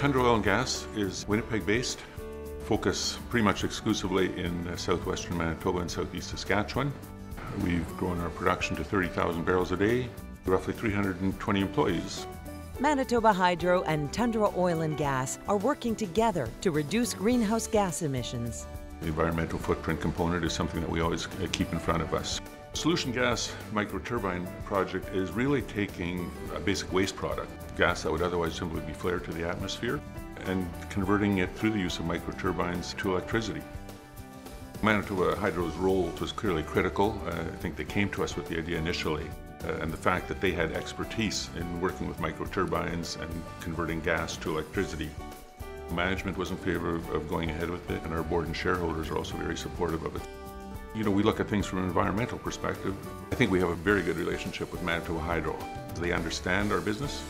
Tundra Oil and Gas is Winnipeg-based, focus pretty much exclusively in southwestern Manitoba and southeast Saskatchewan. We've grown our production to 30,000 barrels a day, roughly 320 employees. Manitoba Hydro and Tundra Oil and Gas are working together to reduce greenhouse gas emissions. The environmental footprint component is something that we always uh, keep in front of us. Solution Gas microturbine project is really taking a basic waste product, gas that would otherwise simply be flared to the atmosphere, and converting it through the use of microturbines to electricity. Manitoba Hydro's role was clearly critical. Uh, I think they came to us with the idea initially, uh, and the fact that they had expertise in working with microturbines and converting gas to electricity. Management was in favor of, of going ahead with it, and our board and shareholders are also very supportive of it. You know, we look at things from an environmental perspective. I think we have a very good relationship with Manitoba Hydro. They understand our business,